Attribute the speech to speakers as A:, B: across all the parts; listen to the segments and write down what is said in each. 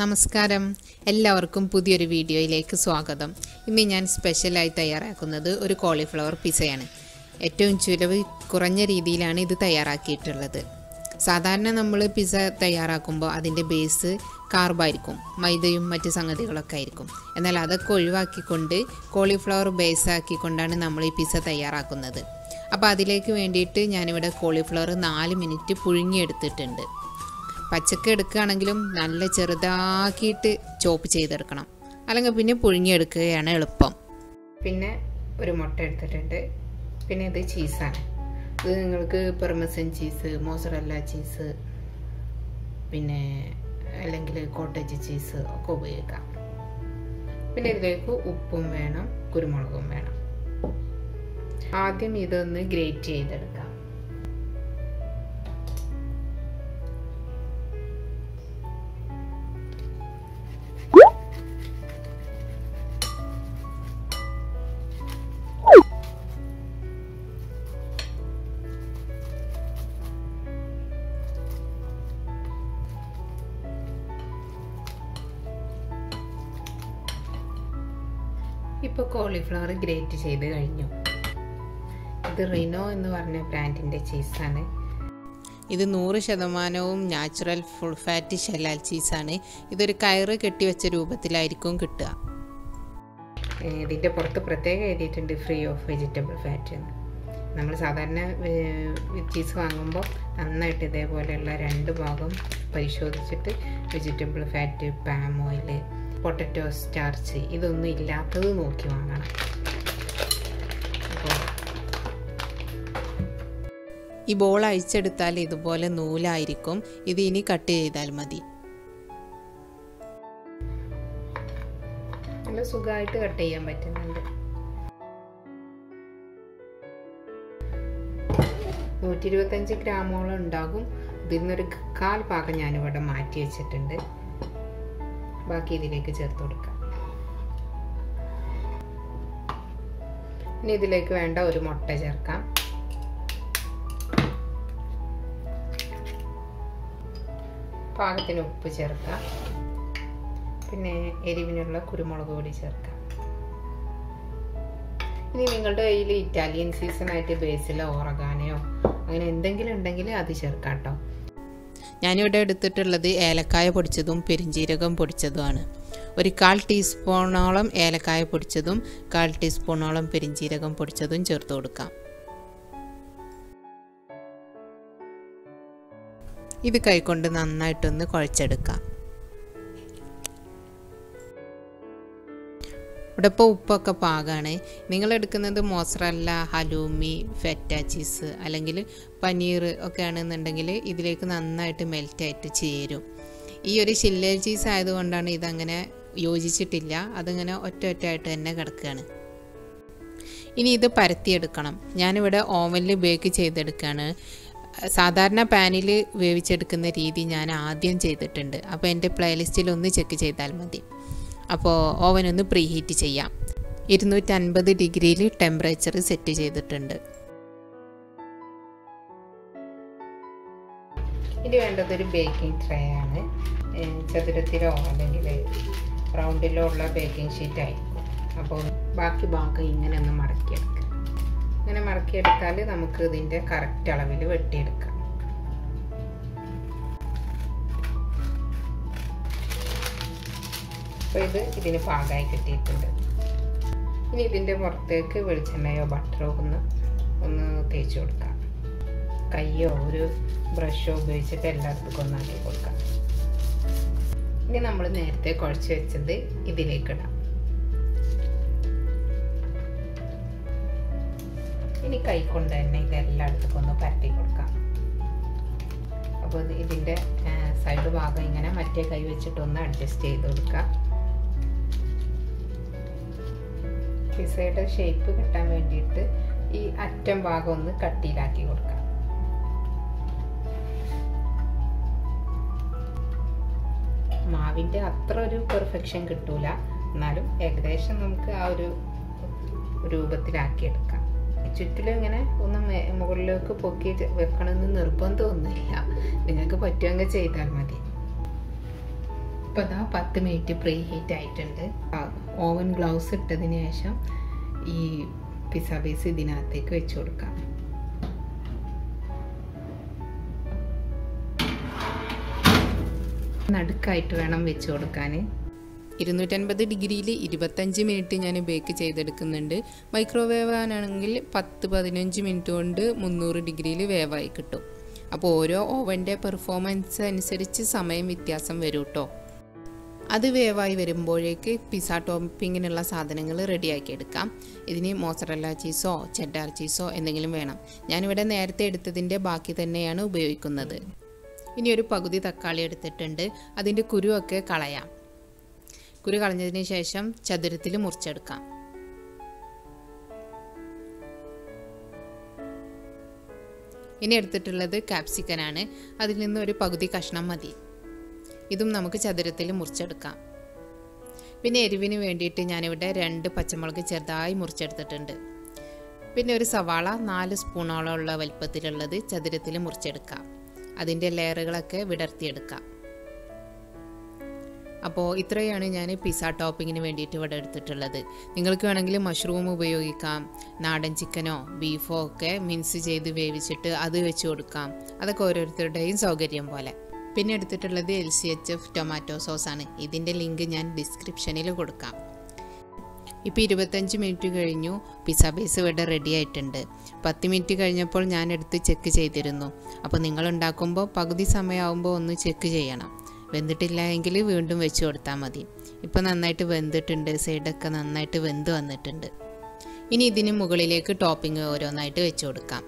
A: നമസ്കാരം. എല്ലാവർക്കും പുതിയൊരു വീഡിയോയിലേക്ക് സ്വാഗതം. ഇന്ന് ഞാൻ സ്പെഷ്യലായി തയ്യാറാക്കുന്നത് ഒരു കോളിഫ്ലവർ പിസയാണ് ഏറ്റവും ചിലവ് കുറഞ്ഞ രീതിയിലാണ് ഇത് തയ്യാറാക്കിയിട്ടുള്ളത്. സാധാരണ നമ്മൾ പിസ തയ്യാറാക്കുമ്പോൾ അതിന്റെ ബേസ് കാർബായിരിക്കും മൈദയും മറ്റ് സംഗതികളൊക്കെ ആയിരിക്കും. എന്നാൽ അതൊക്കെ ഒഴിവാക്കിക്കൊണ്ട് കോളിഫ്ലവർ ബേസ് ആക്കിക്കൊണ്ടാണ് നമ്മൾ ഈ പിസ തയ്യാറാക്കുന്നത്. അപ്പോൾ അതിലേക്ക് വേണ്ടിയിട്ട് ഞാനിവിടെ കോളിഫ്ലവർ നാല് മിനിറ്റ് പുഴുങ്ങിയെടുത്തിട്ടുണ്ട്. പച്ചക്ക് എടുക്കുകയാണെങ്കിലും നല്ല ചെറുതാക്കിയിട്ട് ചോപ്പ് ചെയ്തെടുക്കണം. അല്ലെങ്കിൽ പിന്നെ പുഴുങ്ങിയെടുക്കുകയാണ് എളുപ്പം. പിന്നെ ഒരു മുട്ട എടുത്തിട്ടുണ്ട്. പിന്നെ ഇത് ചീസാണ്. ഇത് നിങ്ങൾക്ക് പെർമസൻ ചീസ് മോസറല്ല ചീസ് പിന്നെ അല്ലെങ്കിൽ കോട്ടേജ് ചീസ് ഒക്കെ ഉപയോഗിക്കാം. പിന്നെ ഇതിലേക്ക് ഉപ്പും വേണം കുരുമുളകും വേണം. ആദ്യം ഇതൊന്ന് ഗ്രേറ്റ് ചെയ്തെടുക്കാം. ഇപ്പോൾ കോളിഫ്ലവർ ഗ്രേറ്റ് ചെയ്ത് കഴിഞ്ഞു. ഇത് റിനോ എന്ന് പറഞ്ഞ ബ്രാൻഡിന്റെ ചീസാണ് ഇത് നൂറ് ശതമാനവും നാച്ചുറൽ ഫുൾ ഫാറ്റ് ഷെല്ലാൽ ചീസാണ് ഇതൊരു കയറ് കെട്ടിവെച്ച രൂപത്തിലായിരിക്കും കിട്ടുക. ഇതിന്റെ പുറത്ത് പ്രത്യേകം എഴുതിയിട്ടുണ്ട് ഫ്രീ ഓഫ് വെജിറ്റബിൾ ഫാറ്റ് എന്ന്. നമ്മൾ സാധാരണ ചീസ് വാങ്ങുമ്പോൾ നന്നായിട്ട് ഇതേപോലെയുള്ള രണ്ട് ഭാഗം പരിശോധിച്ചിട്ട് vegetable fat palm oil potato starch ഇതൊന്നും ഇല്ലാത്തത് നോക്കി വാങ്ങണം. ഈ ബോൾ അഴിച്ചെടുത്താൽ ഇതുപോലെ നൂലായിരിക്കും. ഇത് ഇനി കട്ട് ചെയ്താൽ മതി. നല്ല സുഖമായിട്ട് കട്ട് ചെയ്യാൻ പറ്റുന്നുണ്ട്. നൂറ്റി ഇരുപത്തഞ്ച് ഗ്രാമോളം ഉണ്ടാകും. ഇതിൽ നിന്നൊരു കാൽ പാകം ഞാനിവിടെ മാറ്റി വെച്ചിട്ടുണ്ട്. ബാക്കി ഇതിലേക്ക് ചേർത്ത് കൊടുക്കാം. ഇനി ഇതിലേക്ക് വേണ്ട ഒരു മുട്ട ചേർക്കാം. പാകത്തിന് ഉപ്പ് ചേർക്കാം. പിന്നെ എരിവിനുള്ള കുരുമുളക് പൊടി ചേർക്കാം. ഇനി നിങ്ങളുടെ കയ്യിൽ ഇറ്റാലിയൻ സീസൺ ആയിട്ട് ബേസിലോ ഓറഗാനയോ അങ്ങനെ എന്തെങ്കിലും ഉണ്ടെങ്കിൽ അത് ചേർക്കാം കേട്ടോ. ഞാനിവിടെ എടുത്തിട്ടുള്ളത് ഏലക്കായ പൊടിച്ചതും പെരിഞ്ജീരകം പൊടിച്ചതുമാണ്. ഒരു കാൽ ടീസ്പൂണോളം ഏലക്കായ പൊടിച്ചതും കാൽ ടീസ്പൂണോളം പെരിഞ്ജീരകം പൊടിച്ചതും ചേർത്ത് കൊടുക്കാം. ഇത് കൈകൊണ്ട് നന്നായിട്ടൊന്ന് കുഴച്ചെടുക്കാം. ഇവിടെ ഇപ്പോൾ ഉപ്പൊക്കെ പാകമാണ് നിങ്ങൾ എടുക്കുന്നത് മോസറല്ല ഹലൂമി ഫെറ്റ ചീസ് അല്ലെങ്കിൽ പനീർ ഒക്കെ ആണെന്നുണ്ടെങ്കിൽ ഇതിലേക്ക് നന്നായിട്ട് മെൽറ്റായിട്ട് ചേരും. ഈ ഒരു ഷില്ലർ ചീസ് ആയതുകൊണ്ടാണ് ഇതങ്ങനെ യോജിച്ചിട്ടില്ല. അതിങ്ങനെ ഒറ്റ ഒറ്റയായിട്ട് തന്നെ കിടക്കുകയാണ്. ഇനി ഇത് പരത്തിയെടുക്കണം. ഞാനിവിടെ ഓവനിൽ ബേക്ക് ചെയ്തെടുക്കുകയാണ്. സാധാരണ പാനിൽ വേവിച്ചെടുക്കുന്ന രീതി ഞാൻ ആദ്യം ചെയ്തിട്ടുണ്ട്. അപ്പോൾ എന്റെ പ്ലേലിസ്റ്റിൽ ഒന്ന് ചെക്ക് ചെയ്താൽ മതി. അപ്പോൾ ഓവൻ ഒന്ന് പ്രീ ഹീറ്റ് ചെയ്യാം. ഇരുന്നൂറ്റൻപത് ഡിഗ്രിയിൽ ടെമ്പറേച്ചർ സെറ്റ് ചെയ്തിട്ടുണ്ട്. ഇനി വേണ്ടത് ഒരു ബേക്കിംഗ് ട്രേ ആണ്. ചതുരത്തിലോ അല്ലെങ്കിൽ റൗണ്ടിലോ ഉള്ള ബേക്കിംഗ് ഷീറ്റ് ആയിരിക്കും. അപ്പോൾ ബാക്കി ഭാഗം ഇങ്ങനെ ഒന്ന് മടക്കിയെടുക്കുക ഇങ്ങനെ മടക്കിയെടുത്താൽ നമുക്ക് ഇതിന്റെ കറക്റ്റ് അളവിൽ വെട്ടിയെടുക്കാം. അപ്പോൾ ഇത് ഇതിന് പാകമായി കിട്ടിയിട്ടുണ്ട്. ഇനി ഇതിന്റെ പുറത്തേക്ക് വെളിച്ചെണ്ണയോ ബട്ടറോ ഒന്ന് ഒന്ന് തേച്ച് കൊടുക്കാം. കയ്യോ ഒരു ബ്രഷോ ഉപയോഗിച്ചിട്ട് എല്ലായിടത്തും ഒന്നാക്കി കൊടുക്കാം. ഇനി നമ്മൾ നേരത്തെ കുഴച്ച് വെച്ചത് ഇതിലേക്ക് ഇടാം. ഇനി കൈ കൊണ്ട് തന്നെ ഇത് എല്ലായിടത്തും ഒന്ന് പരത്തി കൊടുക്കാം. അപ്പോൾ ഇതിന്റെ സൈഡ് ഭാഗം ഇങ്ങനെ മറ്റേ കൈ വെച്ചിട്ടൊന്ന് അഡ്ജസ്റ്റ് ചെയ്ത് കൊടുക്കാം. പിസയുടെ ഷേപ്പ് കിട്ടാൻ വേണ്ടിയിട്ട് ഈ അറ്റം ഭാഗം ഒന്ന് കട്ടിയിലാക്കി കൊടുക്കാം. മാവിന്റെ അത്ര ഒരു പെർഫെക്ഷൻ കിട്ടൂല. എന്നാലും ഏകദേശം നമുക്ക് ആ ഒരു രൂപത്തിലാക്കിയെടുക്കാം. ചുറ്റിലും ഇങ്ങനെ ഒന്ന് മുകളിലേക്ക് പൊക്കി വെക്കണമെന്ന് നിർബന്ധമൊന്നുമില്ല. നിങ്ങൾക്ക് പറ്റുമെങ്കിൽ ചെയ്താൽ മതി. ഇപ്പോൾ ഇതാ പത്ത് മിനിറ്റ് പ്രീ ഹീറ്റ് ആയിട്ടുണ്ട് ഓവൻ ഗ്ലൗസ് ഇട്ടതിന് ശേഷം ഈ പിസ ബേസ് ഇതിനകത്തേക്ക് വെച്ച് കൊടുക്കാം. നടുക്കായിട്ട് വേണം വെച്ച് കൊടുക്കാൻ ഇരുന്നൂറ്റൻപത് ഡിഗ്രിയിൽ ഇരുപത്തഞ്ച് മിനിറ്റ് ഞാൻ ബേക്ക് ചെയ്തെടുക്കുന്നുണ്ട്. മൈക്രോവേവ് ആണെങ്കിൽ പത്ത് പതിനഞ്ച് മിനിറ്റ് കൊണ്ട് മുന്നൂറ് ഡിഗ്രിയിൽ വേവായി കിട്ടും. അപ്പോൾ ഓരോ ഓവന്റെ പെർഫോമൻസ് അനുസരിച്ച് സമയം വ്യത്യാസം വരും കേട്ടോ അത് വേവായി വരുമ്പോഴേക്ക് പിസ ടോപ്പിങ്ങിനുള്ള സാധനങ്ങൾ റെഡിയാക്കി എടുക്കാം ഇതിന് മോസറല്ല ചീസോ ചെഡാർ ചീസോ എന്തെങ്കിലും വേണം. ഞാനിവിടെ നേരത്തെ എടുത്തതിന്റെ ബാക്കി തന്നെയാണ് ഉപയോഗിക്കുന്നത്. ഇനി ഒരു പകുതി തക്കാളി എടുത്തിട്ടുണ്ട്. അതിന്റെ കുരുവൊക്കെ കളയാം. കുരു കളഞ്ഞതിന് ശേഷം ചതുരത്തിൽ മുറിച്ചെടുക്കാം. ഇനി എടുത്തിട്ടുള്ളത് കാപ്സിക്കനാണ് അതിൽ നിന്ന് ഒരു പകുതി കഷ്ണം മതി. ഇതും നമുക്ക് ചതുരത്തിൽ മുറിച്ചെടുക്കാം. പിന്നെ എരിവിന് വേണ്ടിയിട്ട് ഞാനിവിടെ രണ്ട് പച്ചമുളക് ചെറുതായി മുറിച്ചെടുത്തിട്ടുണ്ട്. പിന്നെ ഒരു സവാള നാല് സ്പൂണോളം ഉള്ള വലിപ്പത്തിലുള്ളത് ചതുരത്തിൽ മുറിച്ചെടുക്കാം. അതിന്റെ ലെയറുകളൊക്കെ വിടർത്തിയെടുക്കാം. അപ്പോൾ ഇത്രയാണ് ഞാൻ പിസ്സ ടോപ്പിങ്ങിന് വേണ്ടിയിട്ട് ഇവിടെ എടുത്തിട്ടുള്ളത്. നിങ്ങൾക്ക് വേണമെങ്കിൽ മഷ്റൂം ഉപയോഗിക്കാം നാടൻ ചിക്കനോ ബീഫോ ഒക്കെ മിൻസ് ചെയ്ത് വേവിച്ചിട്ട് അത് വെച്ച് കൊടുക്കാം. അതൊക്കെ ഓരോരുത്തരുടെയും സൗകര്യം പോലെ. പിന്നെ എടുത്തിട്ടുള്ളത് L C H F tomato സോസാണ്. ഇതിന്റെ ലിങ്ക് ഞാൻ ഡിസ്ക്രിപ്ഷനിൽ കൊടുക്കാം. ഇപ്പോൾ ഇരുപത്തഞ്ച് മിനിറ്റ് കഴിഞ്ഞു. പിസ്സ ബേസ് ഇവിടെ റെഡി ആയിട്ടുണ്ട്. പത്ത് മിനിറ്റ് കഴിഞ്ഞപ്പോൾ ഞാൻ എടുത്ത് ചെക്ക് ചെയ്തിരുന്നു. അപ്പോൾ നിങ്ങൾ ഉണ്ടാക്കുമ്പോൾ പകുതി സമയമാകുമ്പോൾ ഒന്ന് ചെക്ക് ചെയ്യണം. വെന്തിട്ടില്ല എങ്കിൽ വീണ്ടും വെച്ച് കൊടുത്താൽ മതി. ഇപ്പോൾ നന്നായിട്ട് വെന്തിട്ടുണ്ട്. സൈഡൊക്കെ നന്നായിട്ട് വെന്ത് വന്നിട്ടുണ്ട്. ഇനി ഇതിന് മുകളിലേക്ക് ടോപ്പിംഗ് ഓരോന്നായിട്ട് വെച്ച് കൊടുക്കാം.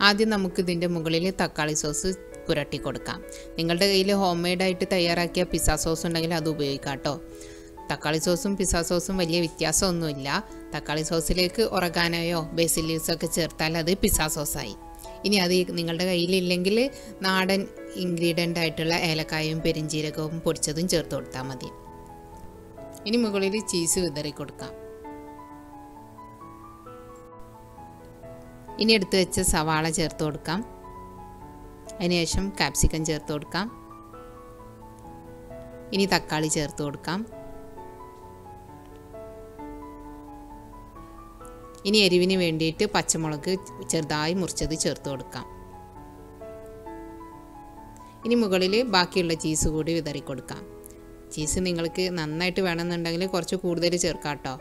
A: ആദ്യം നമുക്കിതിന്റെ മുകളിൽ തക്കാളി സോസ് പുരട്ടി കൊടുക്കാം. നിങ്ങളുടെ കയ്യിൽ ഹോം മെയ്ഡായിട്ട് തയ്യാറാക്കിയ പിസ്സ സോസ് ഉണ്ടെങ്കിൽ അത് ഉപയോഗിക്കാം കേട്ടോ. തക്കാളി സോസും പിസ്സ സോസും വലിയ വ്യത്യാസമൊന്നുമില്ല. തക്കാളി സോസിലേക്ക് ഒറഗാനോയോ ബേസിൽ ലീവ്സോ ഒക്കെ ചേർത്താൽ അത് പിസ്സ സോസായി ഇനി അത് നിങ്ങളുടെ കയ്യിലില്ലെങ്കിൽ നാടൻ ഇൻഗ്രീഡിയന്റ് ആയിട്ടുള്ള ഏലക്കായും പെരിഞ്ചീരകവും പൊടിച്ചതും ചേർത്ത് കൊടുത്താൽ മതി. ഇനി മുകളിൽ ചീസ് വിതറി കൊടുക്കാം. ഇനി എടുത്തു വെച്ച സവാള ചേർത്ത് കൊടുക്കാം. അതിനുശേഷം കാപ്സിക്കം ചേർത്ത് കൊടുക്കാം. ഇനി തക്കാളി ചേർത്ത് കൊടുക്കാം. ഇനി എരിവിന് വേണ്ടിയിട്ട് പച്ചമുളക് ചെറുതായി മുറിച്ചത് ചേർത്ത് കൊടുക്കാം. ഇനി മുകളിൽ ബാക്കിയുള്ള ചീസ് കൂടി വിതറി കൊടുക്കാം ചീസ് നിങ്ങൾക്ക് നന്നായിട്ട് വേണമെന്നുണ്ടെങ്കിൽ കുറച്ച് കൂടുതൽ ചേർക്കാം കേട്ടോ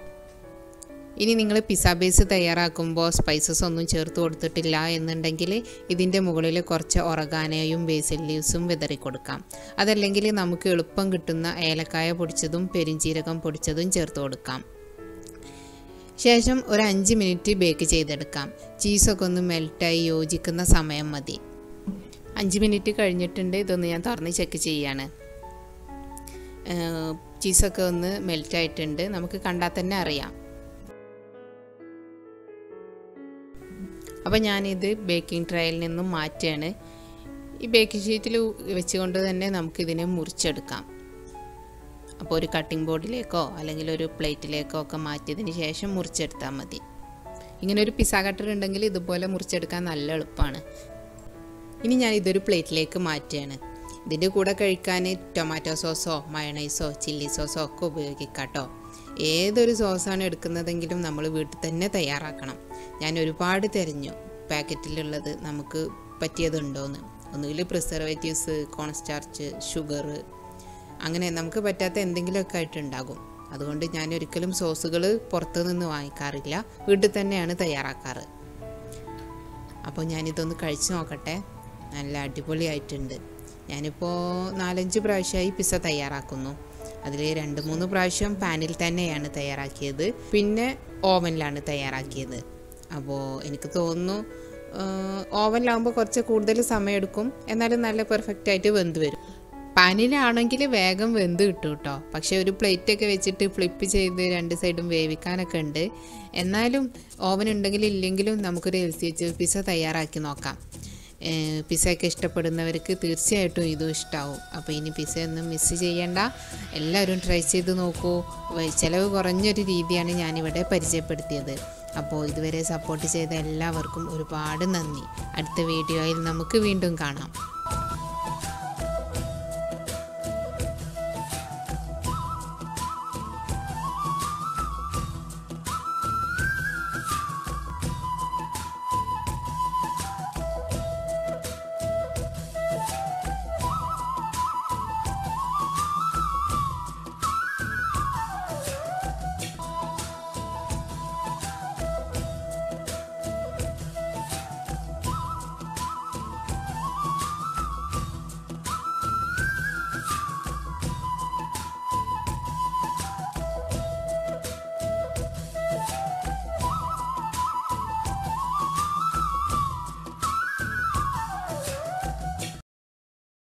A: ഇനി നിങ്ങൾ പിസ ബേസ് തയ്യാറാക്കുമ്പോൾ സ്പൈസസ് ഒന്നും ചേർത്ത് കൊടുത്തിട്ടില്ല എന്നുണ്ടെങ്കിൽ ഇതിന്റെ മുകളിൽ കുറച്ച് ഒറഗാനയും ബേസിൽ ലീവ്സും വിതറി കൊടുക്കാം. അതല്ലെങ്കിൽ നമുക്ക് എളുപ്പം കിട്ടുന്ന ഏലക്കായ പൊടിച്ചതും പെരിഞ്ചീരകം പൊടിച്ചതും ചേർത്ത് കൊടുക്കാം. ശേഷം ഒരു അഞ്ച് മിനിറ്റ് ബേക്ക് ചെയ്തെടുക്കാം. ചീസൊക്കെ ഒന്ന് മെൽറ്റായി യോജിക്കുന്ന സമയം മതി. അഞ്ച് മിനിറ്റ് കഴിഞ്ഞിട്ടുണ്ട് ഇതൊന്ന് ഞാൻ തുറന്ന് ചെക്ക് ചെയ്യാണ്. ചീസൊക്കെ ഒന്ന് മെൽറ്റായിട്ടുണ്ട് നമുക്ക് കണ്ടാൽ തന്നെ അറിയാം. അപ്പോൾ ഞാനിത് ബേക്കിംഗ് ട്രയിൽ നിന്നും മാറ്റുകയാണ് ഈ ബേക്കിംഗ് ഷീറ്റിൽ വെച്ചുകൊണ്ട് തന്നെ നമുക്കിതിനെ മുറിച്ചെടുക്കാം. അപ്പോൾ ഒരു കട്ടിംഗ് ബോർഡിലേക്കോ അല്ലെങ്കിൽ ഒരു പ്ലേറ്റിലേക്കോ ഒക്കെ മാറ്റിയതിന് ശേഷം മുറിച്ചെടുത്താൽ മതി. ഇങ്ങനെ ഒരു പിസ കട്ടർ ഉണ്ടെങ്കിൽ ഇതുപോലെ മുറിച്ചെടുക്കാൻ നല്ല എളുപ്പമാണ് ഇനി ഞാൻ ഇതൊരു പ്ലേറ്റിലേക്ക് മാറ്റുകയാണ്. ഇതിന്റെ കൂടെ കഴിക്കാൻ ടൊമാറ്റോ സോസോ മയണൈസോ ചില്ലി സോസോ ഒക്കെ ഉപയോഗിക്കാം കേട്ടോ. ഏതൊരു സോസാണ് എടുക്കുന്നതെങ്കിലും നമ്മൾ വീട്ടിൽ തന്നെ തയ്യാറാക്കണം. ഞാൻ ഒരുപാട് തിരഞ്ഞു പാക്കറ്റിലുള്ളത് നമുക്ക് പറ്റിയതുണ്ടോയെന്ന് ഒന്നുകിൽ പ്രിസർവേറ്റീവ്സ് കോൺസ്റ്റാർച്ച് ഷുഗർ അങ്ങനെ നമുക്ക് പറ്റാത്ത എന്തെങ്കിലുമൊക്കെ ആയിട്ടുണ്ടാകും. അതുകൊണ്ട് ഞാൻ ഒരിക്കലും സോസുകൾ പുറത്തു നിന്ന് വാങ്ങിക്കാറില്ല. വീട്ടിൽ തന്നെയാണ് തയ്യാറാക്കാറ്. അപ്പോൾ ഞാനിതൊന്ന് കഴിച്ചു നോക്കട്ടെ. നല്ല അടിപൊളിയായിട്ടുണ്ട്. ഞാനിപ്പോൾ നാലഞ്ച് പ്രാവശ്യമായി പിസ്സ തയ്യാറാക്കുന്നു. അതിൽ രണ്ട് മൂന്ന് പ്രാവശ്യം പാനിൽ തന്നെയാണ് തയ്യാറാക്കിയത്. പിന്നെ ഓവനിലാണ് തയ്യാറാക്കിയത്. അപ്പോൾ എനിക്ക് തോന്നുന്നു ഓവനിലാവുമ്പോൾ കുറച്ച് കൂടുതൽ സമയമെടുക്കും എന്നാലും നല്ല പെർഫെക്റ്റ് ആയിട്ട് വെന്ത് വരും. പാനിലാണെങ്കിൽ വേഗം വെന്ത് കിട്ടും കേട്ടോ. പക്ഷേ ഒരു പ്ലേറ്റൊക്കെ വെച്ചിട്ട് ഫ്ലിപ്പ് ചെയ്ത് രണ്ട് സൈഡും വേവിക്കാനൊക്കെ ഉണ്ട്. എന്നാലും ഓവൻ ഉണ്ടെങ്കിലും ഇല്ലെങ്കിലും നമുക്കൊരു എൽ സി എച്ച് പിസ്സ തയ്യാറാക്കി നോക്കാം. പിസ്സയൊക്കെ ഇഷ്ടപ്പെടുന്നവർക്ക് തീർച്ചയായിട്ടും ഇതും ഇഷ്ടമാവും അപ്പോൾ ഇനി പിസയൊന്നും ഒന്നും മിസ് ചെയ്യേണ്ട. എല്ലാവരും ട്രൈ ചെയ്ത് നോക്കൂ. ചിലവ് കുറഞ്ഞൊരു രീതിയാണ് ഞാനിവിടെ പരിചയപ്പെടുത്തിയത്. അപ്പോൾ ഇതുവരെ സപ്പോർട്ട് ചെയ്ത എല്ലാവർക്കും ഒരുപാട് നന്ദി. അടുത്ത വീഡിയോയിൽ നമുക്ക് വീണ്ടും കാണാം.